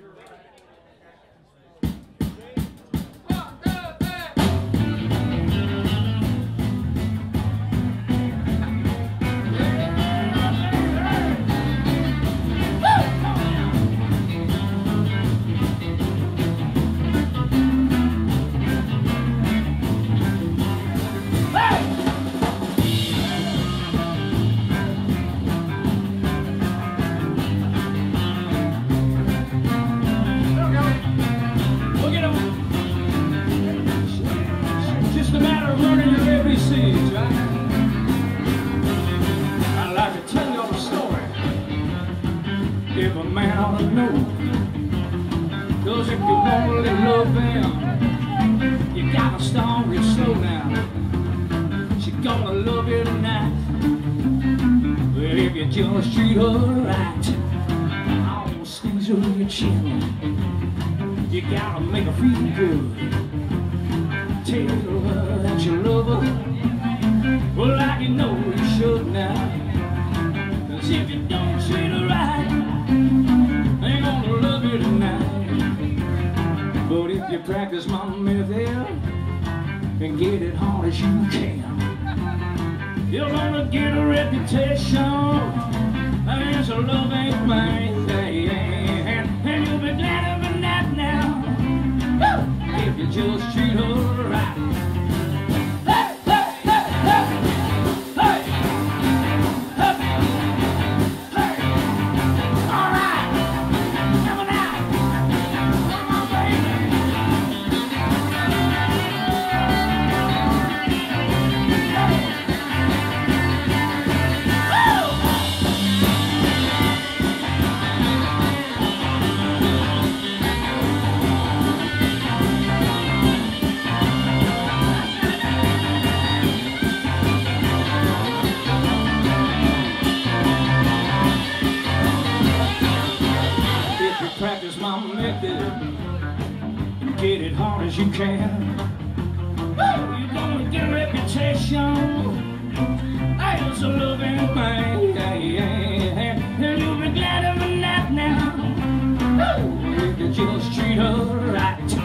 right. If a man ought to know. Cause if you only love him, you gotta start real slow now. She gonna love you tonight. But if you just treat her right, I'll squeeze her your chin. You gotta make her feel good. You practice my method and get it hard as you can. You're gonna get a reputation as a loving man, and you'll be glad of that now if you just treat her right. Get it hard as you can. You're gonna get a reputation as a loving man, and you'll be glad of the night now. If you just treat her right.